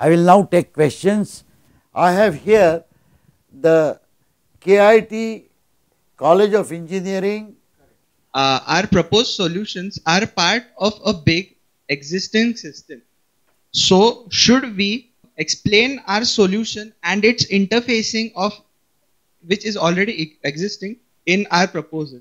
I will now take questions. I have here the KIT College of Engineering. Uh, our proposed solutions are part of a big existing system. So, should we explain our solution and its interfacing of which is already existing in our proposal?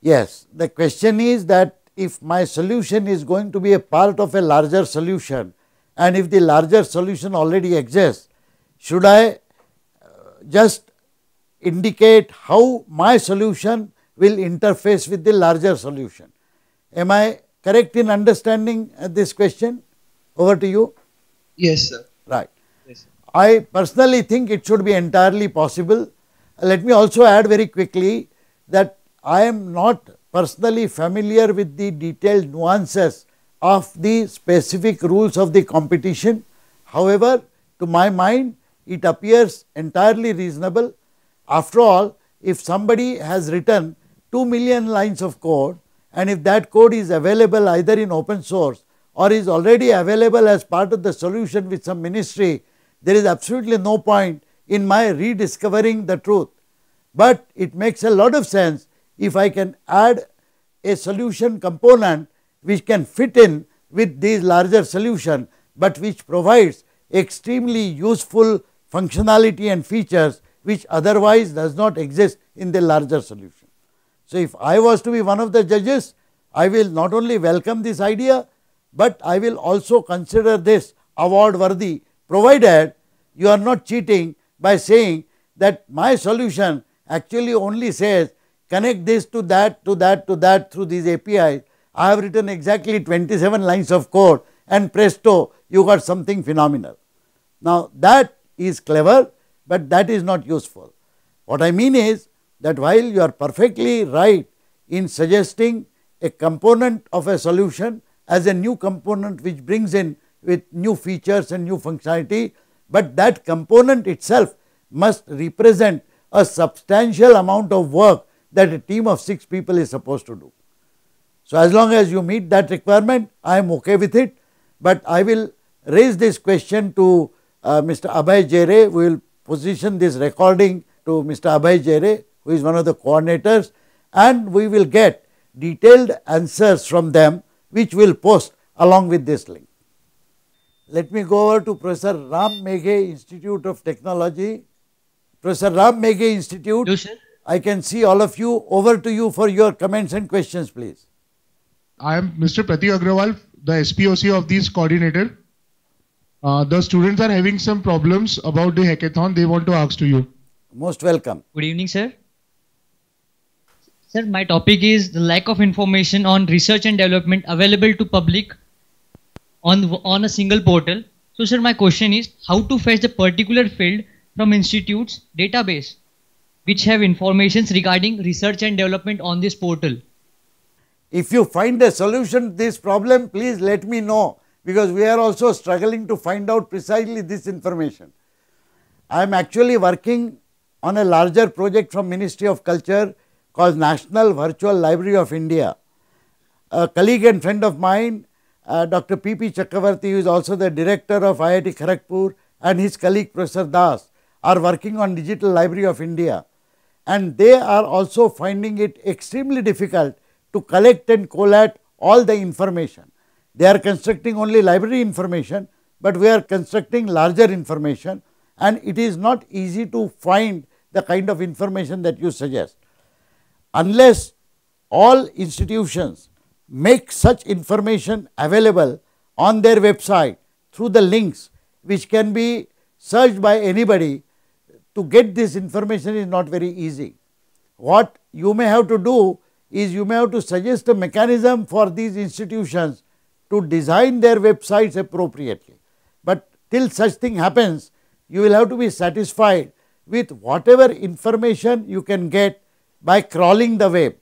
Yes, the question is that if my solution is going to be a part of a larger solution and if the larger solution already exists, should I uh, just indicate how my solution will interface with the larger solution? Am I correct in understanding uh, this question? Over to you. Yes, sir. Right. Yes, sir. I personally think it should be entirely possible. Let me also add very quickly that I am not personally familiar with the detailed nuances of the specific rules of the competition. However, to my mind it appears entirely reasonable. After all, if somebody has written 2 million lines of code and if that code is available either in open source or is already available as part of the solution with some ministry, there is absolutely no point in my rediscovering the truth. But it makes a lot of sense if I can add a solution component which can fit in with these larger solution, but which provides extremely useful functionality and features which otherwise does not exist in the larger solution. So, if I was to be one of the judges, I will not only welcome this idea, but I will also consider this award worthy provided you are not cheating by saying that my solution actually only says connect this to that to that to that through these APIs. I have written exactly 27 lines of code and presto you got something phenomenal. Now that is clever, but that is not useful. What I mean is that while you are perfectly right in suggesting a component of a solution as a new component which brings in with new features and new functionality, but that component itself must represent a substantial amount of work that a team of 6 people is supposed to do. So, as long as you meet that requirement, I am okay with it, but I will raise this question to uh, Mr. Abhay Jere. We will position this recording to Mr. Abhay Jere, who is one of the coordinators, and we will get detailed answers from them, which we will post along with this link. Let me go over to Professor Ram Meghe Institute of Technology. Professor Ram Meghe Institute, sir. I can see all of you. Over to you for your comments and questions, please. I am Mr. Pratik Agrawal, the SPOC of this coordinator. Uh, the students are having some problems about the hackathon they want to ask to you. Most welcome. Good evening, sir. Sir, my topic is the lack of information on research and development available to public on on a single portal. So, sir, my question is how to fetch the particular field from institutes database which have informations regarding research and development on this portal. If you find a solution to this problem, please let me know because we are also struggling to find out precisely this information. I am actually working on a larger project from Ministry of Culture called National Virtual Library of India. A colleague and friend of mine, uh, Dr. P. P. Chakrabarti, who is also the director of IIT Kharagpur and his colleague Professor Das are working on Digital Library of India and they are also finding it extremely difficult to collect and collate all the information. They are constructing only library information, but we are constructing larger information and it is not easy to find the kind of information that you suggest. Unless all institutions make such information available on their website through the links which can be searched by anybody, to get this information is not very easy. What you may have to do is you may have to suggest a mechanism for these institutions to design their websites appropriately. But till such thing happens, you will have to be satisfied with whatever information you can get by crawling the web.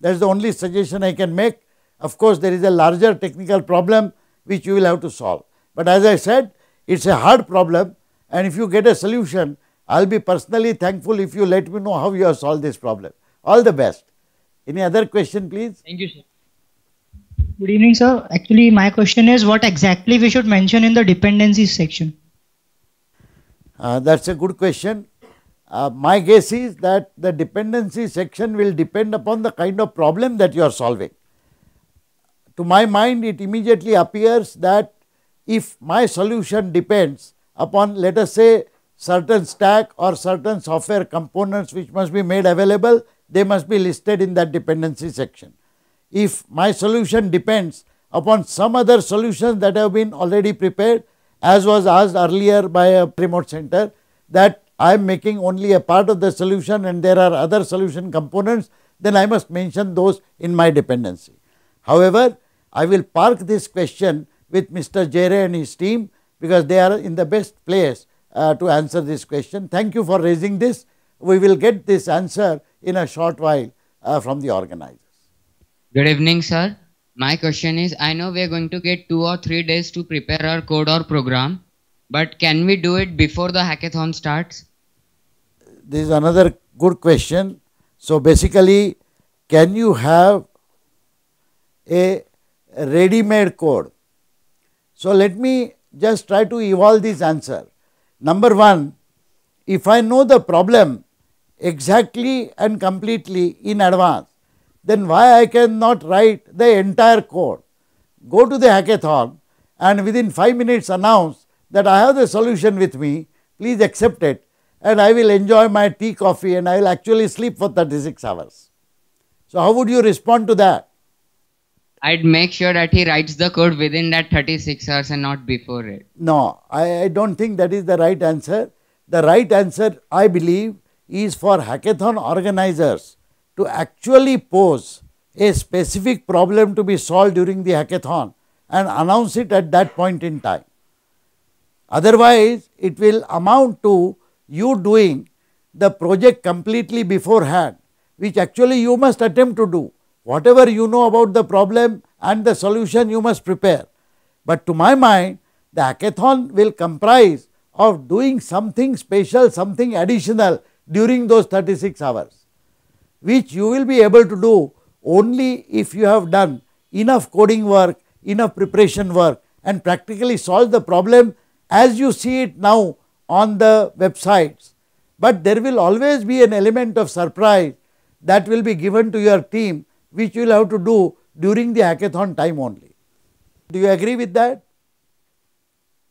That is the only suggestion I can make. Of course, there is a larger technical problem which you will have to solve. But as I said, it is a hard problem and if you get a solution, I will be personally thankful if you let me know how you have solved this problem. All the best. Any other question please? Thank you, sir. Good evening, sir. Actually, my question is what exactly we should mention in the dependencies section? Uh, that's a good question. Uh, my guess is that the dependency section will depend upon the kind of problem that you are solving. To my mind, it immediately appears that if my solution depends upon, let us say, certain stack or certain software components which must be made available, they must be listed in that dependency section. If my solution depends upon some other solutions that have been already prepared, as was asked earlier by a remote center, that I am making only a part of the solution and there are other solution components, then I must mention those in my dependency. However, I will park this question with Mr. Jere and his team because they are in the best place uh, to answer this question. Thank you for raising this. We will get this answer in a short while uh, from the organizers. Good evening, sir. My question is, I know we are going to get two or three days to prepare our code or program, but can we do it before the hackathon starts? This is another good question. So basically, can you have a ready-made code? So let me just try to evolve this answer. Number one, if I know the problem exactly and completely in advance, then why I cannot write the entire code? Go to the hackathon and within 5 minutes announce that I have the solution with me, please accept it and I will enjoy my tea coffee and I will actually sleep for 36 hours. So how would you respond to that? I'd make sure that he writes the code within that 36 hours and not before it. No, I, I don't think that is the right answer. The right answer, I believe, is for hackathon organizers to actually pose a specific problem to be solved during the hackathon and announce it at that point in time. Otherwise, it will amount to you doing the project completely beforehand, which actually you must attempt to do. Whatever you know about the problem and the solution you must prepare. But to my mind, the hackathon will comprise of doing something special, something additional during those 36 hours, which you will be able to do only if you have done enough coding work, enough preparation work and practically solve the problem as you see it now on the websites. But there will always be an element of surprise that will be given to your team which you will have to do during the hackathon time only. Do you agree with that?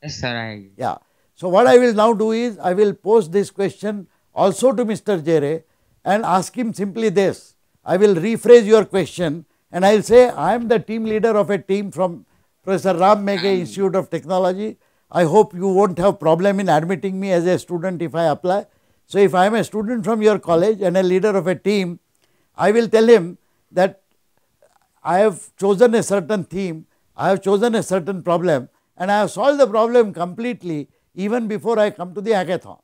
Yes, sir, I agree. Yeah. So, what I will now do is I will pose this question also to Mr. Jere and ask him simply this. I will rephrase your question and I will say I am the team leader of a team from Professor Ram Meghe Institute of Technology. I hope you won't have problem in admitting me as a student if I apply. So, if I am a student from your college and a leader of a team, I will tell him that I have chosen a certain theme, I have chosen a certain problem and I have solved the problem completely even before I come to the hackathon.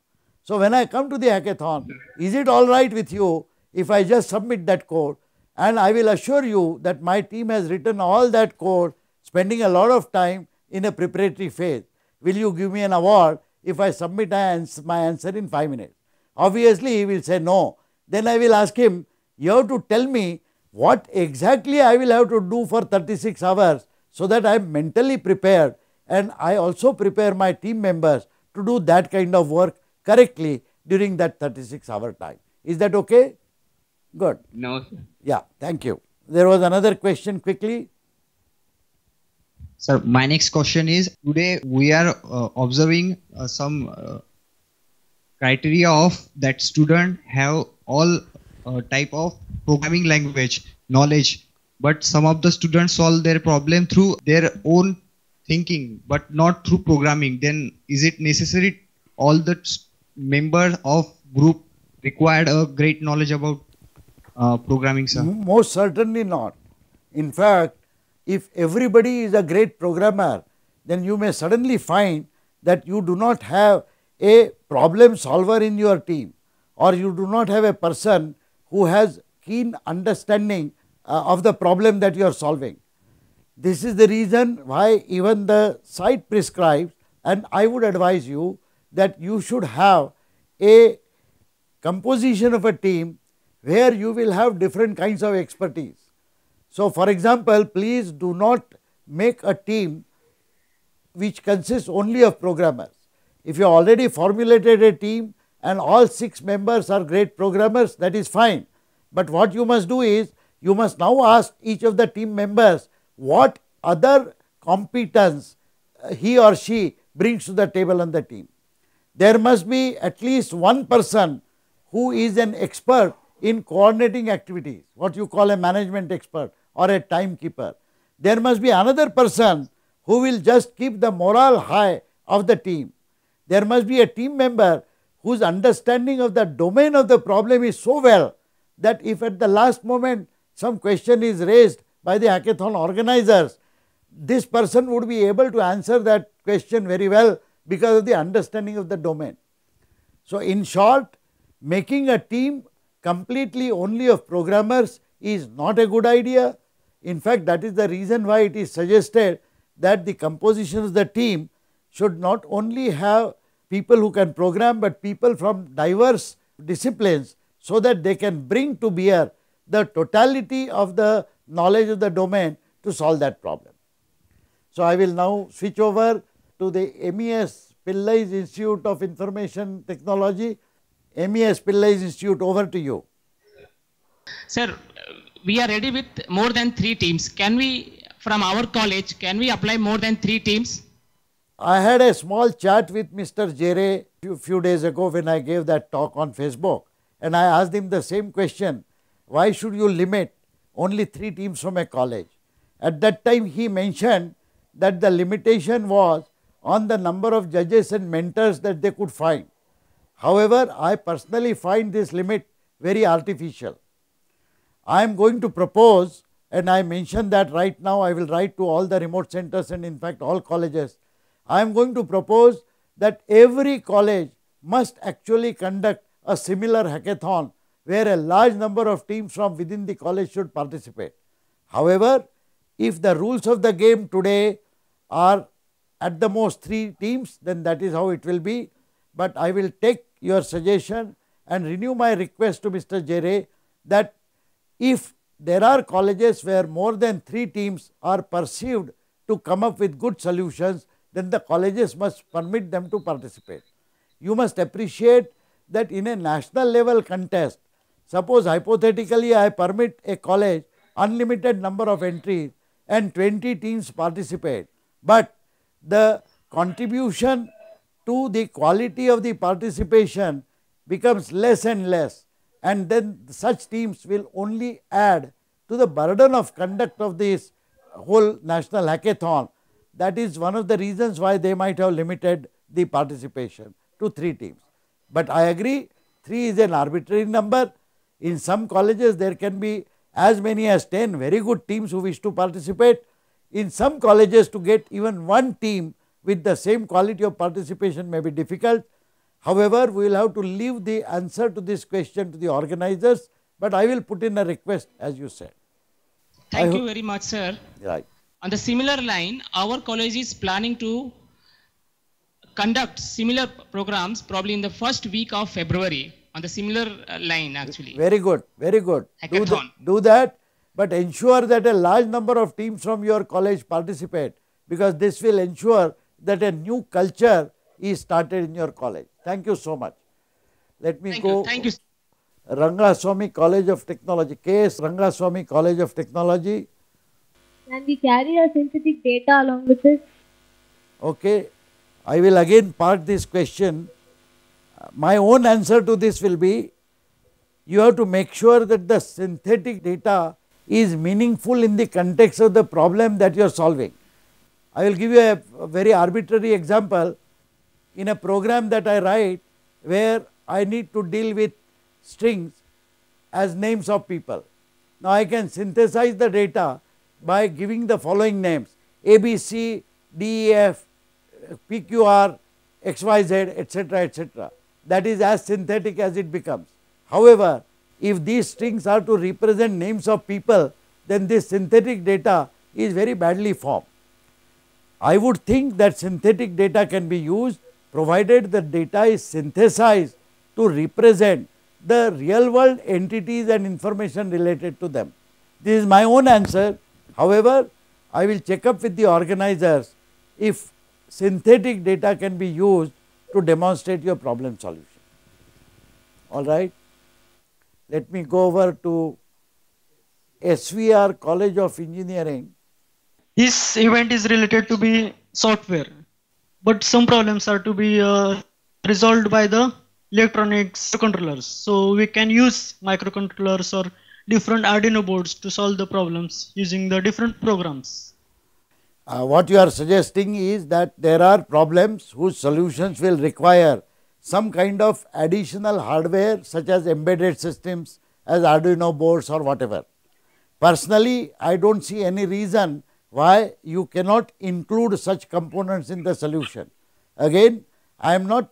So, when I come to the hackathon, is it all right with you if I just submit that code and I will assure you that my team has written all that code spending a lot of time in a preparatory phase. Will you give me an award if I submit my answer in 5 minutes? Obviously, he will say no. Then I will ask him, you have to tell me what exactly I will have to do for 36 hours so that I am mentally prepared and I also prepare my team members to do that kind of work correctly during that 36 hour time. Is that okay? Good. No, sir. Yeah, thank you. There was another question quickly. Sir, my next question is today we are uh, observing uh, some uh, criteria of that student have all uh, type of programming language knowledge but some of the students solve their problem through their own thinking but not through programming then is it necessary all the members of group required a great knowledge about uh, programming sir most certainly not in fact if everybody is a great programmer then you may suddenly find that you do not have a problem solver in your team or you do not have a person who has keen understanding uh, of the problem that you are solving. This is the reason why even the site prescribes and I would advise you that you should have a composition of a team where you will have different kinds of expertise. So, for example, please do not make a team which consists only of programmers. If you already formulated a team and all six members are great programmers, that is fine. But what you must do is, you must now ask each of the team members what other competence uh, he or she brings to the table on the team. There must be at least one person who is an expert in coordinating activities, what you call a management expert or a timekeeper. There must be another person who will just keep the morale high of the team. There must be a team member whose understanding of the domain of the problem is so well that if at the last moment some question is raised by the hackathon organizers, this person would be able to answer that question very well because of the understanding of the domain. So, in short making a team completely only of programmers is not a good idea. In fact, that is the reason why it is suggested that the composition of the team should not only have people who can program, but people from diverse disciplines so that they can bring to bear the totality of the knowledge of the domain to solve that problem. So, I will now switch over to the MES Pillai's Institute of Information Technology. MES Pillai's Institute, over to you. Sir, we are ready with more than three teams. Can we, from our college, can we apply more than three teams? I had a small chat with Mr. Jere few, few days ago when I gave that talk on Facebook and I asked him the same question, why should you limit only three teams from a college? At that time he mentioned that the limitation was on the number of judges and mentors that they could find. However, I personally find this limit very artificial. I am going to propose and I mentioned that right now I will write to all the remote centers and in fact all colleges. I am going to propose that every college must actually conduct a similar hackathon where a large number of teams from within the college should participate. However, if the rules of the game today are at the most three teams, then that is how it will be. But I will take your suggestion and renew my request to Mr. Jere that if there are colleges where more than three teams are perceived to come up with good solutions, then the colleges must permit them to participate. You must appreciate that in a national level contest, suppose hypothetically I permit a college unlimited number of entries and 20 teams participate, but the contribution to the quality of the participation becomes less and less and then such teams will only add to the burden of conduct of this whole national hackathon. That is one of the reasons why they might have limited the participation to 3 teams. But I agree 3 is an arbitrary number. In some colleges there can be as many as 10 very good teams who wish to participate. In some colleges to get even one team with the same quality of participation may be difficult. However, we will have to leave the answer to this question to the organizers, but I will put in a request as you said. Thank you very much, sir. Right. On the similar line, our college is planning to conduct similar programs probably in the first week of February on the similar uh, line actually. Very good, very good. Do, the, do that, but ensure that a large number of teams from your college participate because this will ensure that a new culture is started in your college. Thank you so much. Let me Thank go. you. Thank you. Rangaswamy College of Technology, KS Rangaswamy College of Technology. Can we carry our synthetic data along with it? Okay, I will again park this question. My own answer to this will be you have to make sure that the synthetic data is meaningful in the context of the problem that you are solving. I will give you a, a very arbitrary example in a program that I write where I need to deal with strings as names of people. Now I can synthesize the data by giving the following names ABC, DEF, PQR, XYZ, etc., etc. That is as synthetic as it becomes. However, if these strings are to represent names of people, then this synthetic data is very badly formed. I would think that synthetic data can be used provided the data is synthesized to represent the real world entities and information related to them. This is my own answer. However, I will check up with the organizers if synthetic data can be used to demonstrate your problem solution. All right. Let me go over to SVR College of Engineering. This event is related to be software, but some problems are to be uh, resolved by the electronics controllers. So we can use microcontrollers or different Arduino boards to solve the problems using the different programs. Uh, what you are suggesting is that there are problems whose solutions will require some kind of additional hardware such as embedded systems as Arduino boards or whatever. Personally, I do not see any reason why you cannot include such components in the solution. Again, I am not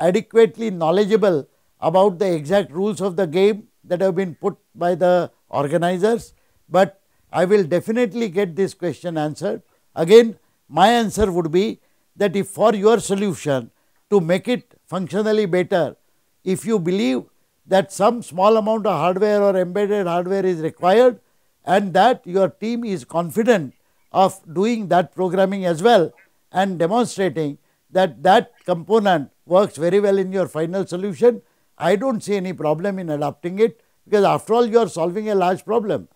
adequately knowledgeable about the exact rules of the game that have been put by the organizers, but I will definitely get this question answered. Again, my answer would be that if for your solution to make it functionally better, if you believe that some small amount of hardware or embedded hardware is required and that your team is confident of doing that programming as well and demonstrating that that component works very well in your final solution, I do not see any problem in adopting it because after all you are solving a large problem.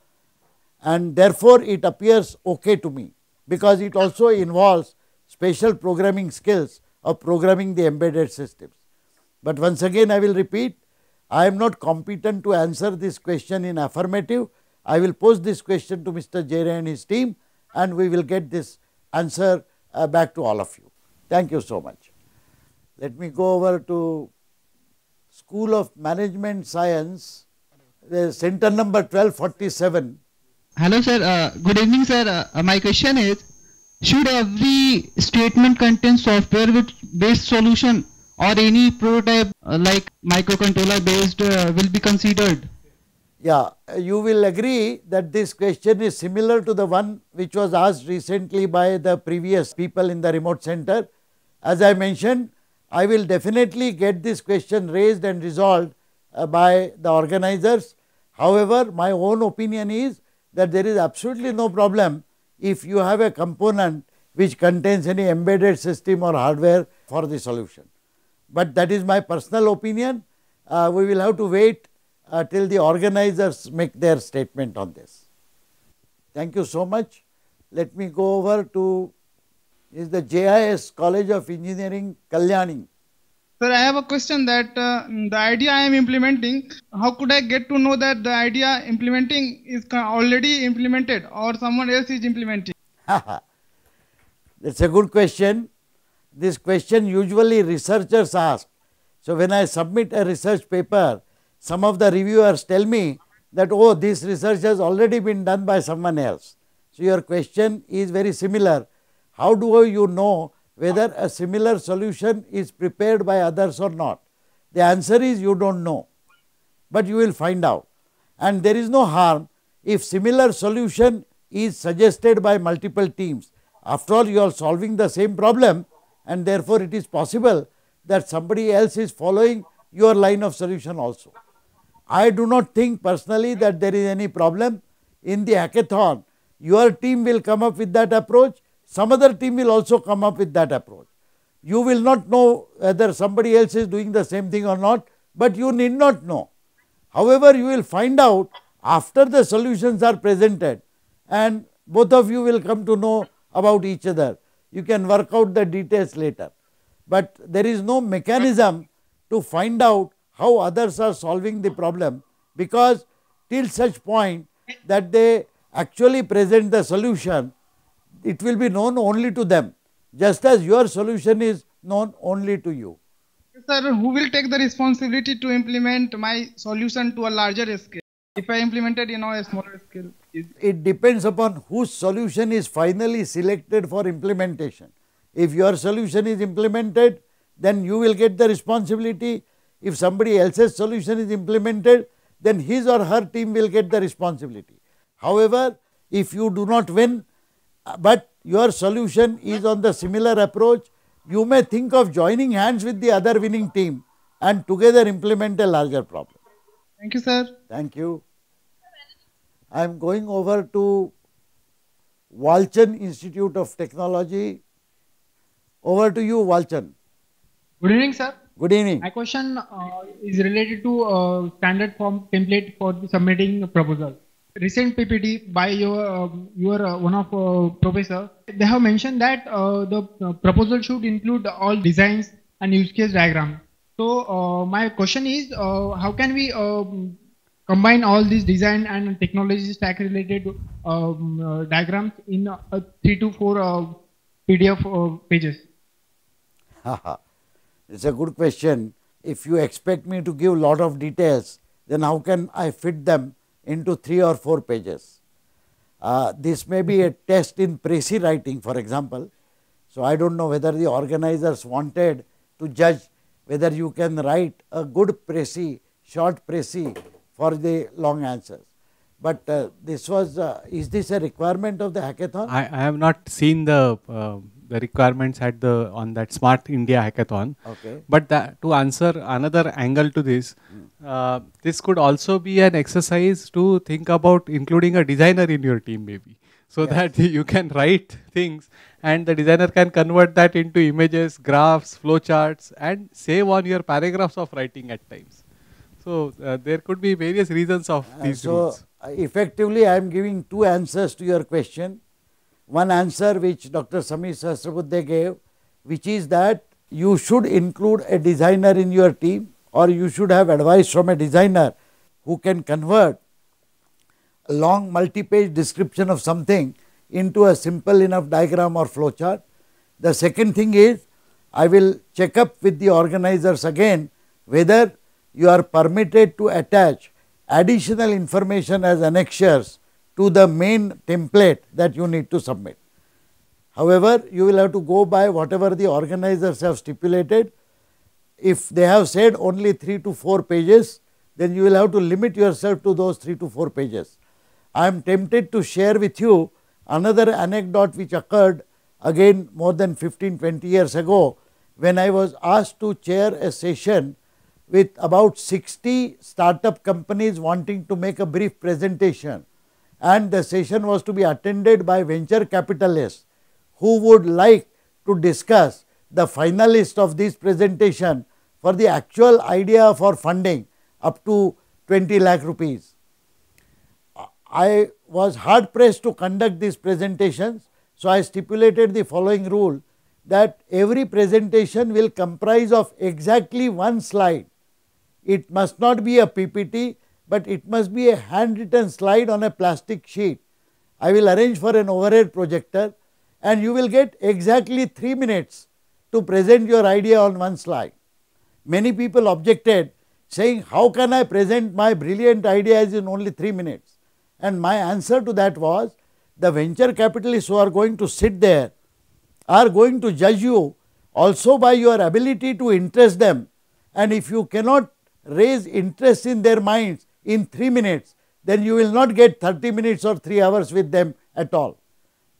And therefore it appears okay to me because it also involves special programming skills of programming the embedded systems. But once again I will repeat I am not competent to answer this question in affirmative. I will pose this question to Mr. Jere and his team and we will get this answer uh, back to all of you. Thank you so much. Let me go over to School of Management Science, the center number 1247. Hello sir, uh, good evening sir. Uh, my question is, should every statement contain software based solution or any prototype uh, like microcontroller based uh, will be considered? Yeah, you will agree that this question is similar to the one which was asked recently by the previous people in the remote center. As I mentioned, I will definitely get this question raised and resolved uh, by the organizers. However, my own opinion is that there is absolutely no problem if you have a component which contains any embedded system or hardware for the solution but that is my personal opinion. Uh, we will have to wait uh, till the organizers make their statement on this. Thank you so much. Let me go over to is the JIS College of Engineering Kalyani. Sir, I have a question that uh, the idea I am implementing, how could I get to know that the idea implementing is already implemented or someone else is implementing? That's a good question this question usually researchers ask. So, when I submit a research paper, some of the reviewers tell me that oh this research has already been done by someone else. So, your question is very similar. How do you know whether a similar solution is prepared by others or not? The answer is you do not know, but you will find out and there is no harm if similar solution is suggested by multiple teams. After all you are solving the same problem and therefore, it is possible that somebody else is following your line of solution also. I do not think personally that there is any problem in the hackathon. Your team will come up with that approach, some other team will also come up with that approach. You will not know whether somebody else is doing the same thing or not, but you need not know. However, you will find out after the solutions are presented and both of you will come to know about each other you can work out the details later. But there is no mechanism to find out how others are solving the problem because till such point that they actually present the solution, it will be known only to them just as your solution is known only to you. Sir, who will take the responsibility to implement my solution to a larger scale? If I implemented you know a smaller scale it depends upon whose solution is finally selected for implementation. If your solution is implemented, then you will get the responsibility. If somebody else's solution is implemented, then his or her team will get the responsibility. However, if you do not win, but your solution is on the similar approach, you may think of joining hands with the other winning team and together implement a larger problem. Thank you, sir. Thank you. I am going over to Walchand Institute of Technology. Over to you, Walchand. Good evening, sir. Good evening. My question uh, is related to uh, standard form template for submitting a proposal. Recent PPT by your um, your uh, one of uh, professor, they have mentioned that uh, the uh, proposal should include all designs and use case diagram. So uh, my question is, uh, how can we um, combine all these design and technology stack related um, uh, diagrams in uh, three to four uh, PDF uh, pages? it's a good question. If you expect me to give lot of details, then how can I fit them into three or four pages? Uh, this may be a test in précis writing, for example. So I don't know whether the organizers wanted to judge whether you can write a good précis, short précis for the long answers. But uh, this was, uh, is this a requirement of the hackathon? I, I have not seen the uh, the requirements at the on that Smart India hackathon. Okay. But that, to answer another angle to this, uh, this could also be an exercise to think about including a designer in your team, maybe, so that you can write things and the designer can convert that into images, graphs, flowcharts, and save on your paragraphs of writing at times. So uh, there could be various reasons of Uh, these so, rules. uh, effectively I am giving two answers to your question. One answer which Dr. Samir Sahasrabudhe gave, which is that you should include a designer in your team or you should have advice from a designer who can convert a long multi-page description of something into a simple enough diagram or flowchart. The second thing is I will check up with the organizers again whether you are permitted to attach additional information as annexures to the main template that you need to submit. However, you will have to go by whatever the organizers have stipulated. If they have said only 3 to 4 pages, then you will have to limit yourself to those 3 to 4 pages. I am tempted to share with you another anecdote which occurred again more than 15 20 years ago when I was asked to chair a session with about 60 startup companies wanting to make a brief presentation and the session was to be attended by venture capitalists who would like to discuss the finalist of this presentation for the actual idea for funding up to 20 lakh rupees. I was hard pressed to conduct these presentations. So, I stipulated the following rule that every presentation will comprise of exactly one slide. It must not be a PPT, but it must be a handwritten slide on a plastic sheet. I will arrange for an overhead projector and you will get exactly 3 minutes to present your idea on one slide. Many people objected saying how can I present my brilliant ideas in only 3 minutes and my answer to that was the venture capitalists who are going to sit there are going to judge you also by your ability to interest them and if you cannot raise interest in their minds in 3 minutes then you will not get 30 minutes or 3 hours with them at all.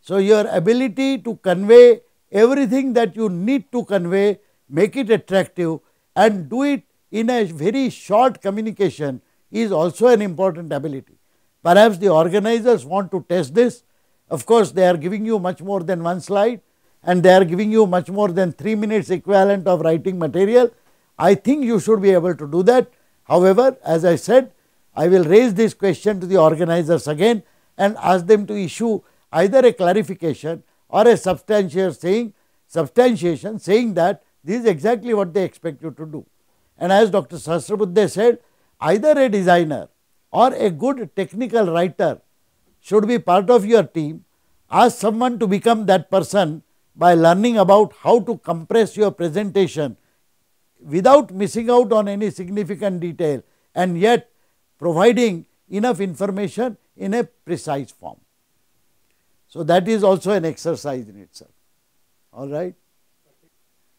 So, your ability to convey everything that you need to convey make it attractive and do it in a very short communication is also an important ability. Perhaps the organizers want to test this. Of course, they are giving you much more than one slide and they are giving you much more than 3 minutes equivalent of writing material. I think you should be able to do that. However, as I said, I will raise this question to the organizers again and ask them to issue either a clarification or a substantiation saying, substantiation saying that this is exactly what they expect you to do. And as Dr. Sahasrabudhe said, either a designer or a good technical writer should be part of your team. Ask someone to become that person by learning about how to compress your presentation without missing out on any significant detail and yet providing enough information in a precise form. So, that is also an exercise in itself. All right.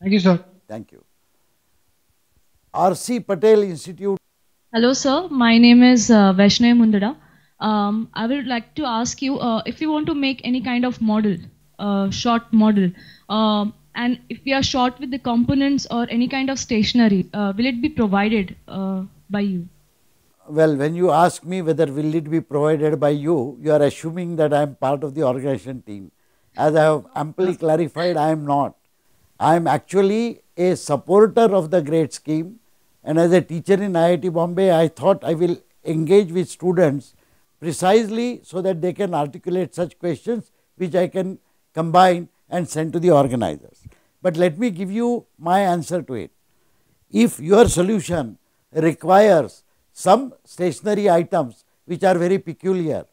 Thank you, sir. Thank you. R.C. Patel Institute. Hello, sir. My name is uh, Vaishnav Mundada. Um, I would like to ask you uh, if you want to make any kind of model, uh, short model, um, and if we are short with the components or any kind of stationery, uh, will it be provided uh, by you? Well, when you ask me whether will it be provided by you, you are assuming that I am part of the organization team. As I have amply clarified, I am not. I am actually a supporter of the great scheme and as a teacher in IIT Bombay, I thought I will engage with students precisely so that they can articulate such questions which I can combine and send to the organizers. But let me give you my answer to it. If your solution requires some stationary items which are very peculiar,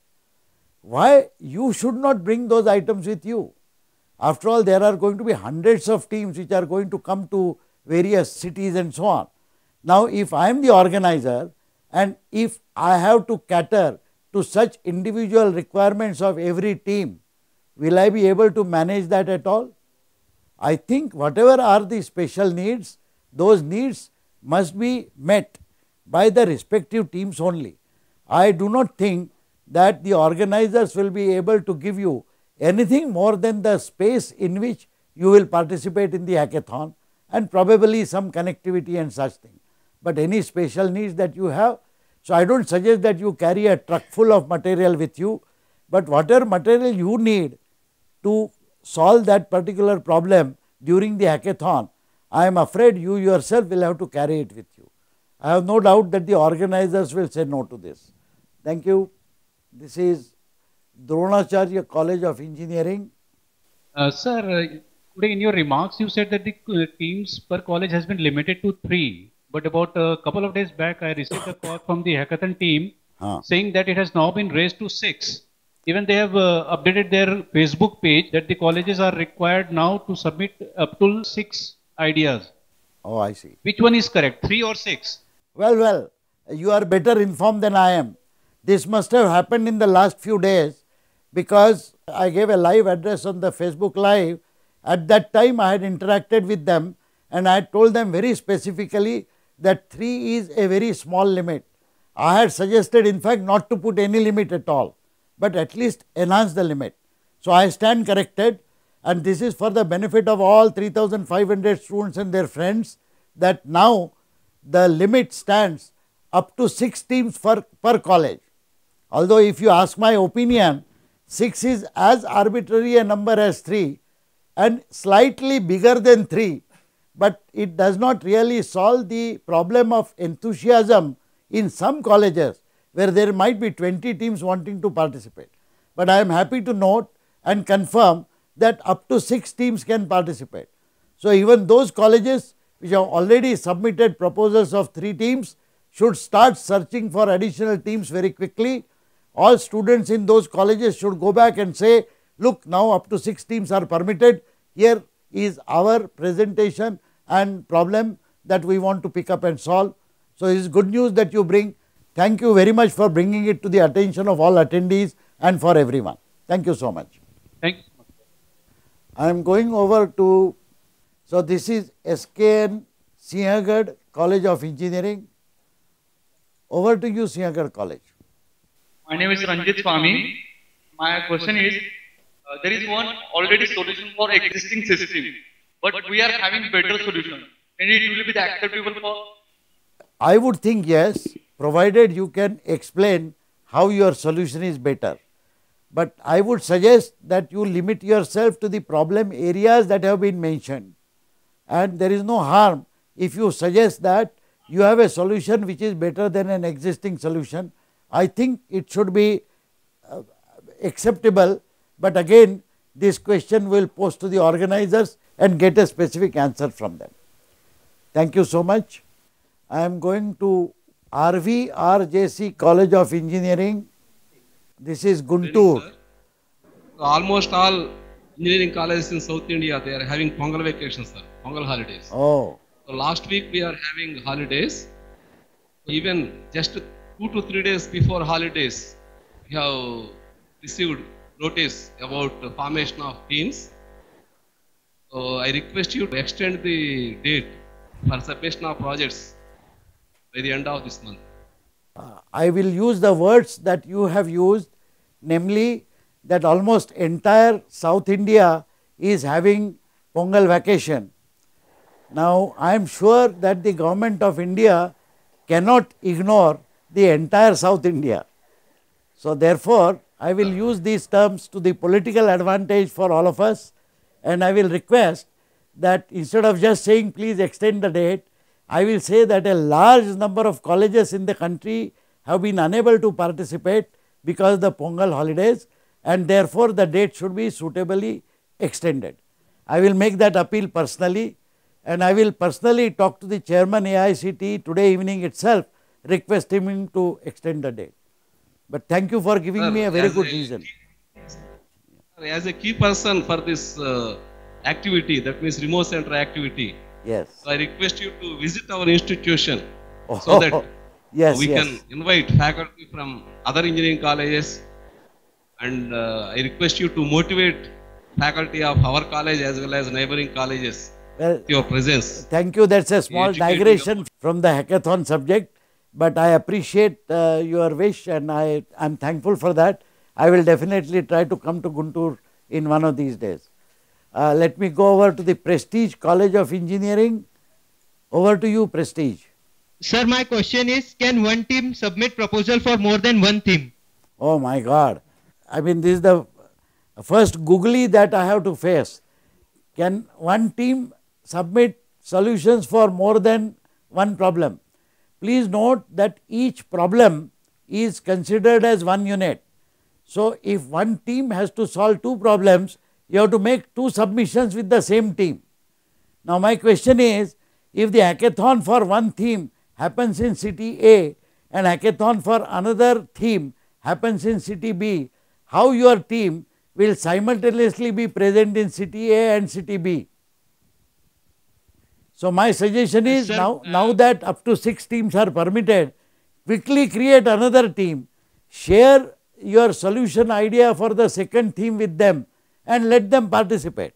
why you should not bring those items with you? After all, there are going to be hundreds of teams which are going to come to various cities and so on. Now, if I am the organizer and if I have to cater to such individual requirements of every team, will I be able to manage that at all? I think whatever are the special needs, those needs must be met by the respective teams only. I do not think that the organizers will be able to give you anything more than the space in which you will participate in the hackathon and probably some connectivity and such thing. But any special needs that you have, so I do not suggest that you carry a truck full of material with you, but whatever material you need to solve that particular problem during the hackathon, I am afraid you yourself will have to carry it with you. I have no doubt that the organizers will say no to this. Thank you. This is Dronacharya College of Engineering. Uh, sir, uh, in your remarks you said that the uh, teams per college has been limited to three. But about a couple of days back, I received a call from the hackathon team Huh. saying that it has now been raised to six. Even they have uh, updated their Facebook page that the colleges are required now to submit up to six ideas. Oh, I see. Which one is correct, three or six? Well, well, you are better informed than I am. This must have happened in the last few days because I gave a live address on the Facebook Live. At that time, I had interacted with them and I had told them very specifically that 3 is a very small limit. I had suggested, in fact, not to put any limit at all, but at least enhance the limit. So, I stand corrected and this is for the benefit of all 3500 students and their friends that now the limit stands up to 6 teams for, per college. Although if you ask my opinion, 6 is as arbitrary a number as 3 and slightly bigger than 3, but it does not really solve the problem of enthusiasm in some colleges where there might be 20 teams wanting to participate. But I am happy to note and confirm that up to 6 teams can participate. So, even those colleges which have already submitted proposals of 3 teams should start searching for additional teams very quickly. All students in those colleges should go back and say, look now up to 6 teams are permitted, here is our presentation and problem that we want to pick up and solve. So, it is good news that you bring. Thank you very much for bringing it to the attention of all attendees and for everyone. Thank you so much. Thank you. I am going over to, so this is SKN Sinhagad College of Engineering. Over to you Sinhagad College. My name is Ranjit Swami. My question is, uh, there is one already solution for existing system, but we are having better solution. And it will be the acceptable for I would think yes, provided you can explain how your solution is better. But I would suggest that you limit yourself to the problem areas that have been mentioned. And there is no harm if you suggest that you have a solution which is better than an existing solution. I think it should be uh, acceptable, but again this question will post to the organizers and get a specific answer from them. Thank you so much. I am going to RVRJC College of Engineering. This is Guntur. Almost all engineering colleges in South India, they are having Pongal vacations, sir. Pongal holidays. Oh, So last week we are having holidays. Even just two to three days before holidays, we have received notice about the formation of teams. So I request you to extend the date for submission of projects by the end of this month. Uh, I will use the words that you have used, namely that almost entire South India is having Pongal vacation. Now, I am sure that the government of India cannot ignore the entire South India. So therefore, I will use these terms to the political advantage for all of us and I will request that instead of just saying please extend the date, I will say that a large number of colleges in the country have been unable to participate because of the Pongal holidays and therefore the date should be suitably extended. I will make that appeal personally and I will personally talk to the chairman AICTE today evening itself request him to extend the date. But thank you for giving Sir, me a very good a- reason. As a key person for this uh, activity, that means remote center activity, Yes. so I request you to visit our institution Oh, so that yes, we yes. can invite faculty from other engineering colleges and uh, I request you to motivate faculty of our college as well as neighboring colleges Well, your presence. Thank you. That's a small digression from the hackathon subject, but I appreciate uh, your wish and I am thankful for that. I will definitely try to come to Guntur in one of these days. Uh, let me go over to the Prestige College of Engineering. Over to you, Prestige. Sir, my question is, can one team submit proposal for more than one theme? Oh my God. I mean, this is the first googly that I have to face. Can one team submit solutions for more than one problem? Please note that each problem is considered as one unit. So, if one team has to solve two problems, you have to make two submissions with the same team. Now, my question is if the hackathon for one theme happens in city A and hackathon for another theme happens in city B, how your team will simultaneously be present in city A and city B? So, my suggestion is sir, now, now that up to 6 teams are permitted, quickly create another team, share your solution idea for the second team with them and let them participate.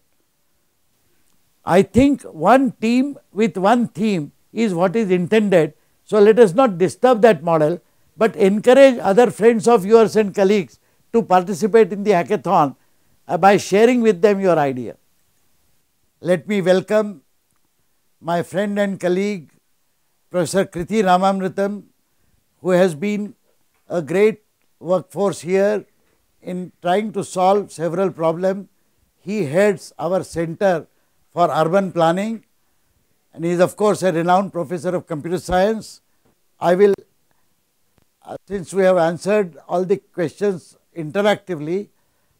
I think one team with one theme is what is intended. So, let us not disturb that model, but encourage other friends of yours and colleagues to participate in the hackathon uh, by sharing with them your idea. Let me welcome my friend and colleague Professor Krithi Ramamritham who has been a great workforce here in trying to solve several problems. He heads our Center for Urban Planning and he is of course a renowned professor of computer science. I will, uh, since we have answered all the questions interactively,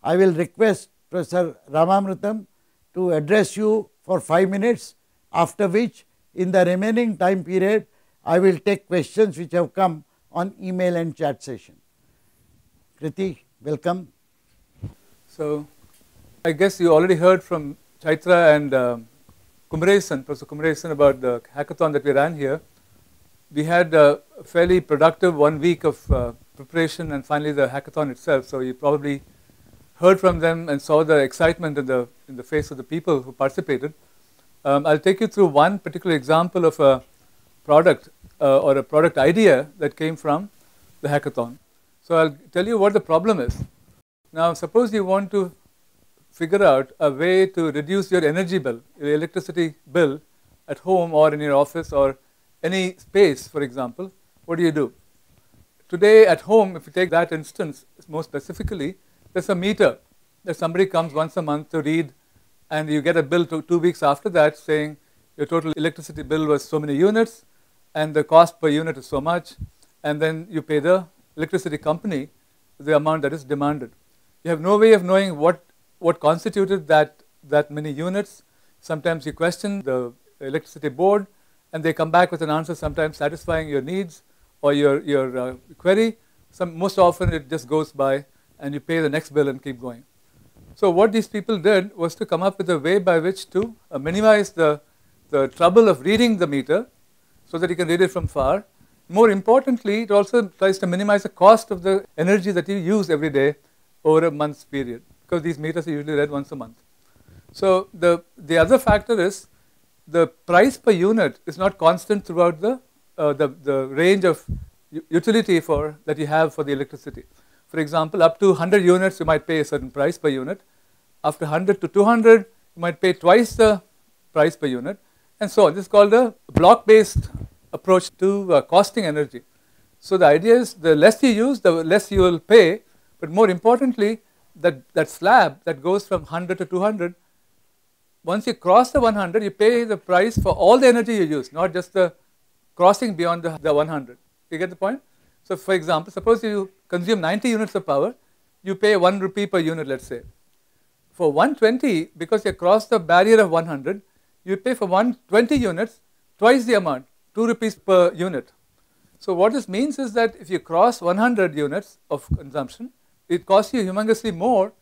I will request Professor Ramamritham to address you for 5 minutes after which in the remaining time period I will take questions which have come on email and chat session. Krithi, welcome. So, I guess you already heard from Chaitra and uh, Kumaresan, Professor Kumaresan about the hackathon that we ran here. We had a fairly productive one week of uh, preparation and finally the hackathon itself. So, you probably heard from them and saw the excitement in the, in the face of the people who participated. Um, I'll take you through one particular example of a product uh, or a product idea that came from the hackathon. So, I'll tell you what the problem is. Now, suppose you want to figure out a way to reduce your energy bill, your electricity bill at home or in your office or any space, for example, what do you do? Today at home, if you take that instance more specifically, there's a meter that somebody comes once a month to read and you get a bill two weeks after that saying your total electricity bill was so many units and the cost per unit is so much and then you pay the electricity company the amount that is demanded. You have no way of knowing what, what constituted that, that many units. Sometimes you question the electricity board and they come back with an answer sometimes satisfying your needs or your, your uh, query. Some, most often it just goes by and you pay the next bill and keep going. So what these people did was to come up with a way by which to uh, minimize the, the trouble of reading the meter so that you can read it from far. More importantly, it also tries to minimize the cost of the energy that you use every day over a month's period because these meters are usually read once a month. So the, the other factor is the price per unit is not constant throughout the, uh, the, the range of utility for, that you have for the electricity. For example, up to 100 units you might pay a certain price per unit. After 100 to 200 you might pay twice the price per unit and so on. This is called a block based approach to uh, costing energy. So the idea is the less you use, the less you will pay. But more importantly, that, that slab that goes from 100 to 200, once you cross the 100, you pay the price for all the energy you use, not just the crossing beyond the, the 100. You get the point? So for example, suppose you consume 90 units of power, you pay 1 rupee per unit, let's say. For 120, because you cross the barrier of 100, you pay for 120 units twice the amount, 2 rupees per unit. So what this means is that if you cross 100 units of consumption, it costs you humongously more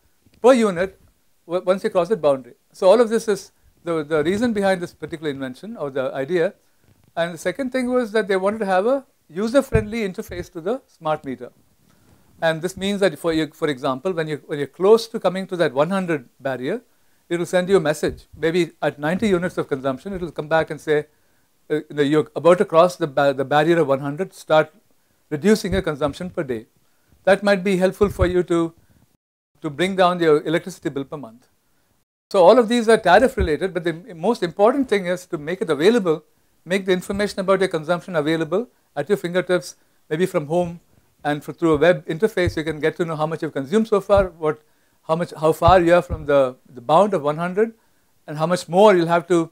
per unit once you cross that boundary. So all of this is the, the reason behind this particular invention or the idea. And the second thing was that they wanted to have a user-friendly interface to the smart meter. And this means that for, you, for example, when, you, when you're close to coming to that 100 barrier, it will send you a message. Maybe at 90 units of consumption, it will come back and say, uh, you know, you're about to cross the, ba the barrier of 100, start reducing your consumption per day. That might be helpful for you to, to bring down your electricity bill per month. So all of these are tariff related, but the most important thing is to make it available, make the information about your consumption available at your fingertips, maybe from home, and for, through a web interface, you can get to know how much you've consumed so far, what, how much, how far you are from the, the bound of 100, and how much more you'll have to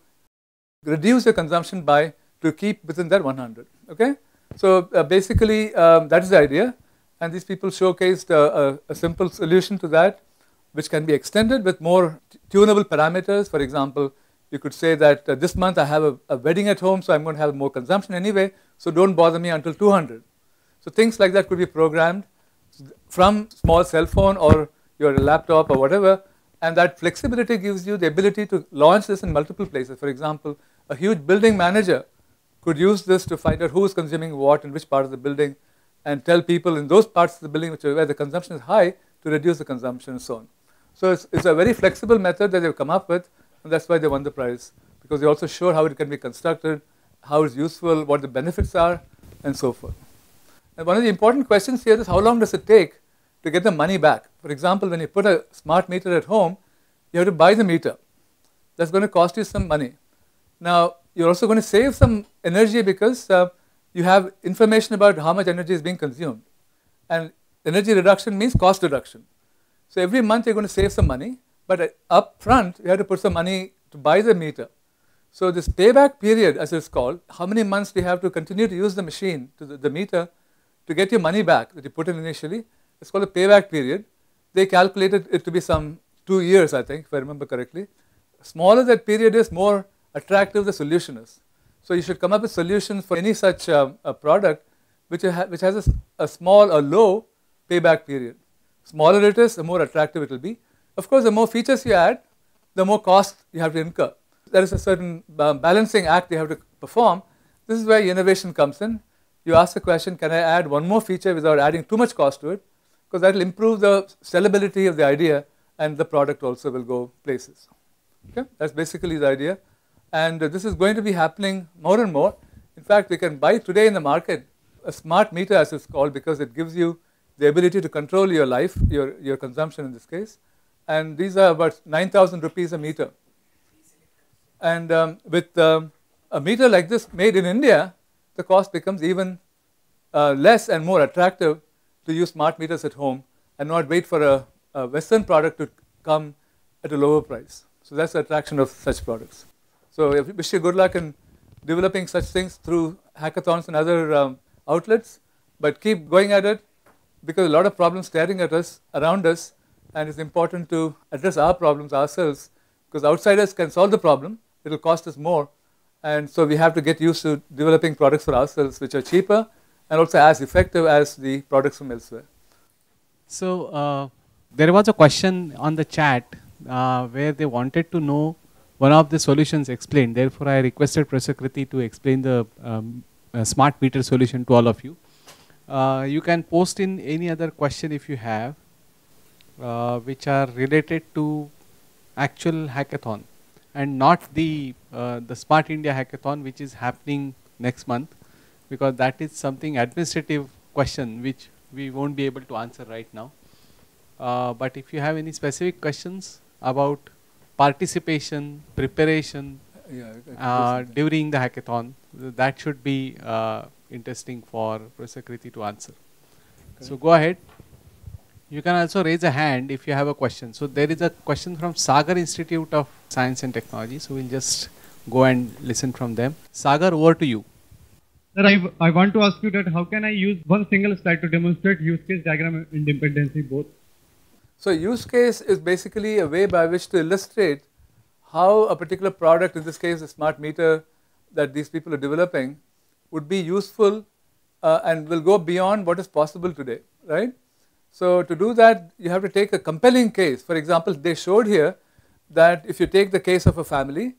reduce your consumption by to keep within that 100. Okay, so uh, basically um, that is the idea, and these people showcased a, a, a, simple solution to that, which can be extended with more tunable parameters. For example, you could say that uh, this month I have a, a wedding at home, so I'm going to have more consumption anyway. So don't bother me until 200. So things like that could be programmed from small cell phone or your laptop or whatever and that flexibility gives you the ability to launch this in multiple places. For example, a huge building manager could use this to find out who is consuming what in which part of the building and tell people in those parts of the building which are, where the consumption is high to reduce the consumption and so on. So it's, it's a very flexible method that they've come up with and that's why they won the prize because they also show how it can be constructed, how it's useful, what the benefits are and so forth. And one of the important questions here is how long does it take to get the money back? For example, when you put a smart meter at home, you have to buy the meter. That's going to cost you some money. Now, you're also going to save some energy because uh, you have information about how much energy is being consumed. And energy reduction means cost reduction. So every month you're going to save some money, but up front you have to put some money to buy the meter. So this payback period, as it's called, how many months do you have to continue to use the machine, to the, the meter, to get your money back that you put in initially, it's called a payback period. They calculated it to be some two years, I think, if I remember correctly. Smaller that period is, more attractive the solution is. So you should come up with solutions for any such um, a product which, ha which has a, a small or low payback period. Smaller it is, the more attractive it will be. Of course, the more features you add, the more cost you have to incur. There is a certain uh, balancing act you have to perform. This is where innovation comes in you ask the question, can I add one more feature without adding too much cost to it? Because that will improve the sellability of the idea and the product also will go places. Okay, that's basically the idea. And uh, this is going to be happening more and more. In fact, we can buy today in the market a smart meter as it's called because it gives you the ability to control your life, your, your consumption in this case. And these are about 9,000 rupees a meter. And um, with um, a meter like this made in India, the cost becomes even uh, less and more attractive to use smart meters at home and not wait for a, a, Western product to come at a lower price. So that's the attraction of such products. So I wish you good luck in developing such things through hackathons and other um, outlets, but keep going at it because a lot of problems staring at us, around us, and it's important to address our problems ourselves because outsiders can solve the problem, it will cost us more, and so we have to get used to developing products for ourselves which are cheaper and also as effective as the products from elsewhere. So uh, there was a question on the chat uh, where they wanted to know one of the solutions explained. Therefore, I requested Prasakriti to explain the um, uh, smart meter solution to all of you. Uh, you can post in any other question if you have, uh, which are related to actual hackathon and not the uh, the Smart India Hackathon, which is happening next month, because that is something administrative question which we won't be able to answer right now. Uh, but if you have any specific questions about participation, preparation yeah, uh, during the hackathon, that should be uh, interesting for Professor Krithi to answer. So go ahead. You can also raise a hand if you have a question. So there is a question from Sagar Institute of Science and Technology. So we'll just go and listen from them. Sagar, over to you. Sir, I, I want to ask you that how can I use one single slide to demonstrate use case diagram and dependency both? So use case is basically a way by which to illustrate how a particular product, in this case a smart meter that these people are developing, would be useful uh, and will go beyond what is possible today, right? So to do that, you have to take a compelling case. For example, they showed here that if you take the case of a family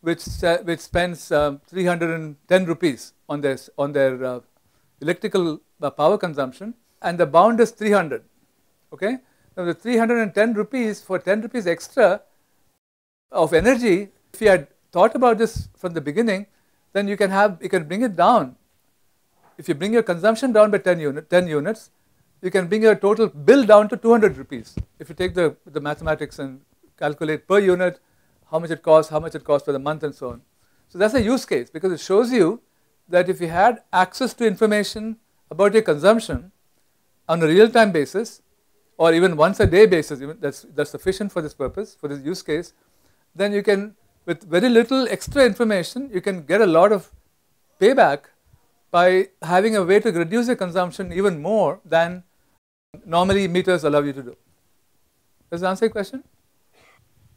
which, which spends um, 310 rupees on their, on their uh, electrical uh, power consumption and the bound is 300, okay? Now the 310 rupees for 10 rupees extra of energy, if you had thought about this from the beginning, then you can have, you can bring it down. If you bring your consumption down by 10, unit, 10 units, you can bring your total bill down to 200 rupees. If you take the, the mathematics and calculate per unit how much it costs, how much it costs for the month and so on. So that's a use case because it shows you that if you had access to information about your consumption on a real time basis or even once a day basis, that's, that's sufficient for this purpose, for this use case, then you can, with very little extra information, you can get a lot of payback by having a way to reduce your consumption even more than normally meters allow you to do. Does that answer your question?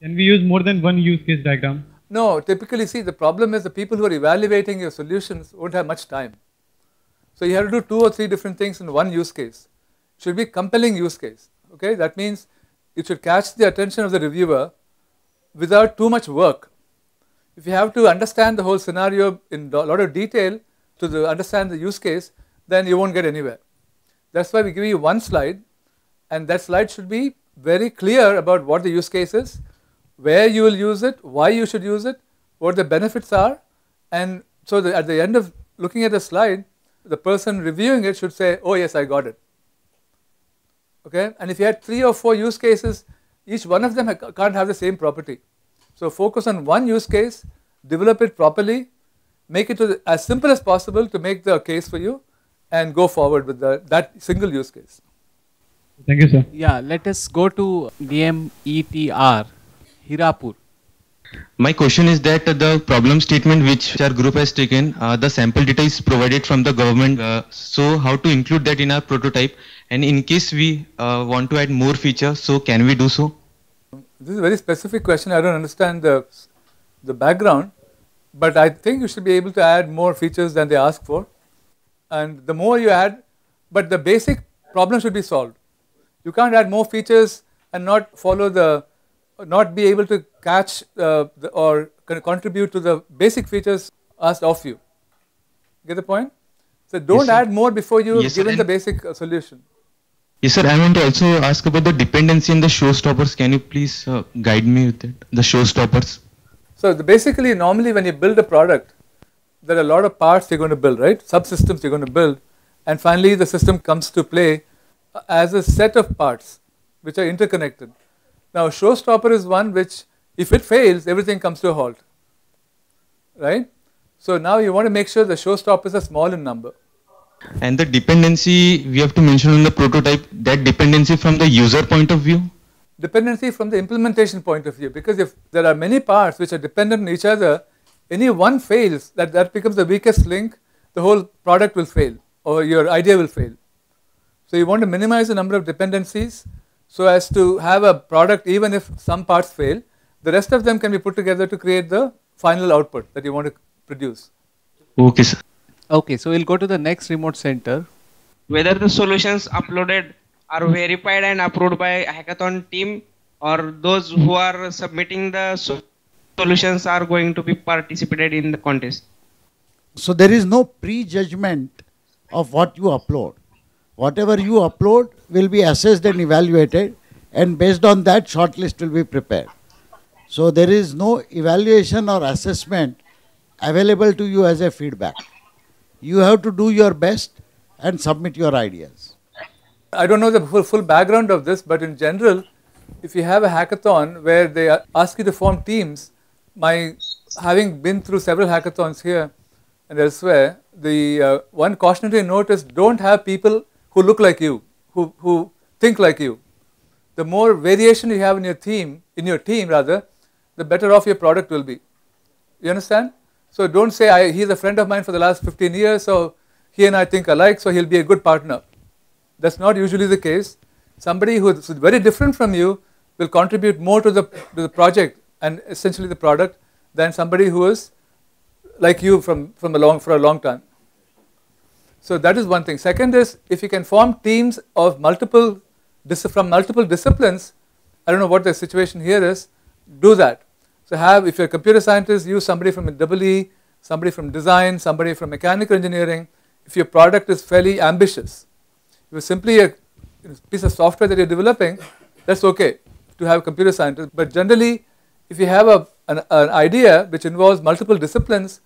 Can we use more than one use case diagram? No, typically see the problem is the people who are evaluating your solutions won't have much time. So you have to do two or three different things in one use case. It should be compelling use case. Okay, that means it should catch the attention of the reviewer without too much work. If you have to understand the whole scenario in a lot of detail to the, understand the use case, then you won't get anywhere. That's why we give you one slide, and that slide should be very clear about what the use case is, where you will use it, why you should use it, what the benefits are, and so at the end of looking at the slide, the person reviewing it should say, oh yes, I got it. Okay, and if you had three or four use cases, each one of them can't have the same property. So focus on one use case, develop it properly, make it the, as simple as possible to make the case for you, and go forward with the, that single use case. Thank you, sir. Yeah, let us go to DMETR, Hirapur. My question is that the problem statement which our group has taken, uh, the sample data is provided from the government. Uh, so how to include that in our prototype? And in case we uh, want to add more features, so can we do so? This is a very specific question. I don't understand the, the background, but I think you should be able to add more features than they ask for. And the more you add, but the basic problem should be solved. You can't add more features and not follow the, not be able to catch uh, the, or contribute to the basic features asked of you. Get the point? So don't yes, add more before you yes, given the basic uh, solution. Yes, sir. I want to also ask about the dependency and the showstoppers. Can you please uh, guide me with it? The showstoppers. So basically, normally when you build a product, there are a lot of parts you're going to build, right? Subsystems you're going to build, and finally the system comes to play as a set of parts which are interconnected. Now, showstopper is one which, if it fails, everything comes to a halt, right? So now you want to make sure the showstoppers are small in number. And the dependency we have to mention in the prototype, that dependency from the user point of view? Dependency from the implementation point of view, because if there are many parts which are dependent on each other, any one fails, that, that becomes the weakest link, the whole product will fail or your idea will fail. So you want to minimize the number of dependencies so as to have a product even if some parts fail, the rest of them can be put together to create the final output that you want to produce. Okay, sir. Okay, so we'll go to the next remote center. Whether the solutions uploaded are verified and approved by hackathon team or those who are submitting the so solutions are going to be participated in the contest. So there is no prejudgment of what you upload. Whatever you upload will be assessed and evaluated and based on that shortlist will be prepared. So there is no evaluation or assessment available to you as a feedback. You have to do your best and submit your ideas. I don't know the full, full background of this, but in general, if you have a hackathon where they ask you to form teams, my having been through several hackathons here, and elsewhere, the uh, one cautionary note is don't have people who look like you, who, who think like you. The more variation you have in your team, in your team rather, the better off your product will be. You understand? So don't say I, he's a friend of mine for the last 15 years, so he and I think alike, so he'll be a good partner. That's not usually the case. Somebody who is very different from you will contribute more to the, to the project and essentially the product than somebody who is like you from, from a long, for a long time. So that is one thing. Second is if you can form teams of multiple, from multiple disciplines, I don't know what the situation here is, do that. So have, if you're a computer scientist, use somebody from EE, somebody from design, somebody from mechanical engineering. If your product is fairly ambitious, it's simply a piece of software that you're developing, that's okay to have computer scientists. But generally, if you have a, an, an idea which involves multiple disciplines,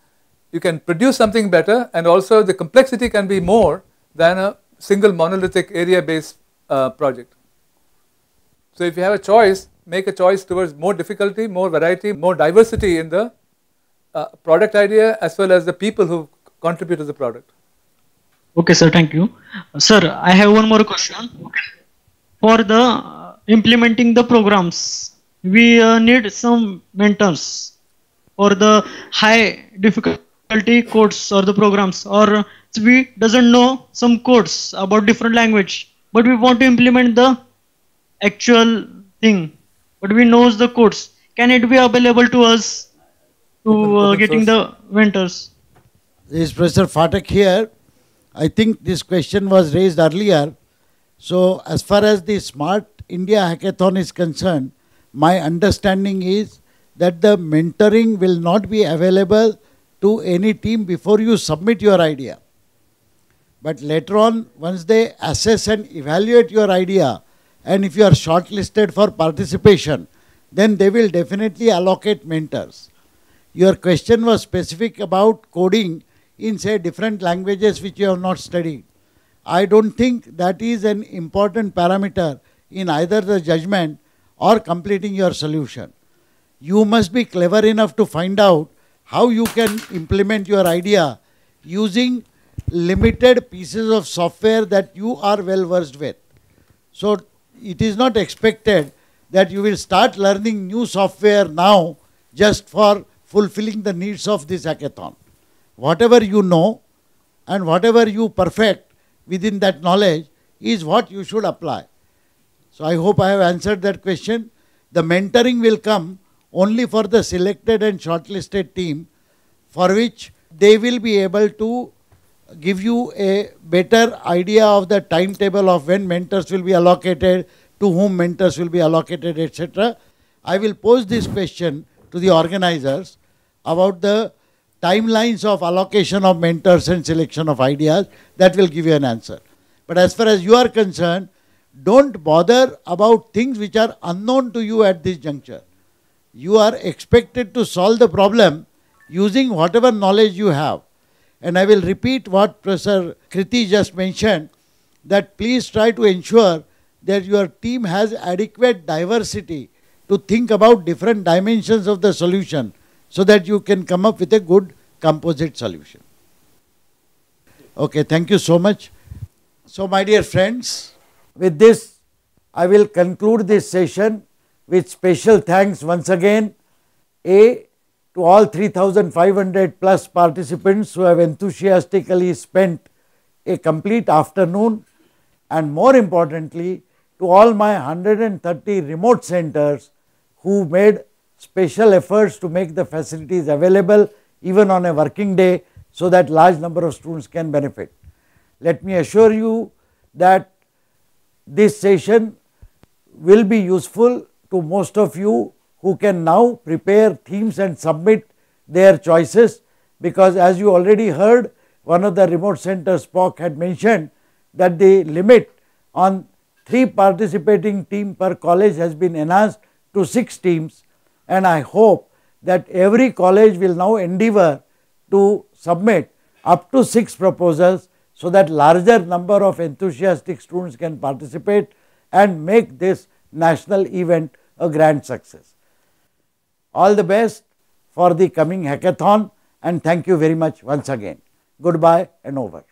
you can produce something better and also the complexity can be more than a single monolithic area based uh, project. So if you have a choice, make a choice towards more difficulty, more variety, more diversity in the uh, product idea as well as the people who contribute to the product. Okay, sir. Thank you, uh, sir. I have one more question. For the uh, implementing the programs, we uh, need some mentors for the high difficulty codes or the programs, or we doesn't know some codes about different language, but we want to implement the actual thing, but we knows the codes. Can it be available to us to uh, getting the mentors? Is Professor Phatak here? I think this question was raised earlier. So, as far as the Smart India Hackathon is concerned, my understanding is that the mentoring will not be available to any team before you submit your idea. But later on, once they assess and evaluate your idea, and if you are shortlisted for participation, then they will definitely allocate mentors. Your question was specific about coding in say different languages which you have not studied. I don't think that is an important parameter in either the judgment or completing your solution. You must be clever enough to find out how you can implement your idea using limited pieces of software that you are well versed with. So it is not expected that you will start learning new software now just for fulfilling the needs of this hackathon whatever you know and whatever you perfect within that knowledge is what you should apply. So I hope I have answered that question. The mentoring will come only for the selected and shortlisted team for which they will be able to give you a better idea of the timetable of when mentors will be allocated, to whom mentors will be allocated, etc. I will pose this question to the organizers about the timelines of allocation of mentors and selection of ideas, that will give you an answer. But as far as you are concerned, don't bother about things which are unknown to you at this juncture. You are expected to solve the problem using whatever knowledge you have. And I will repeat what Professor Krithi just mentioned, that please try to ensure that your team has adequate diversity to think about different dimensions of the solution so that you can come up with a good composite solution. Okay, thank you so much. So, my dear friends, with this, I will conclude this session with special thanks once again A to all 3500 plus participants who have enthusiastically spent a complete afternoon and more importantly to all my 130 remote centers who made special efforts to make the facilities available even on a working day so that large number of students can benefit. Let me assure you that this session will be useful to most of you who can now prepare themes and submit their choices because as you already heard one of the remote centers POC had mentioned that the limit on 3 participating team per college has been enhanced to 6 teams and I hope that every college will now endeavor to submit up to 6 proposals so that larger number of enthusiastic students can participate and make this national event a grand success. All the best for the coming hackathon and thank you very much once again. Goodbye and over.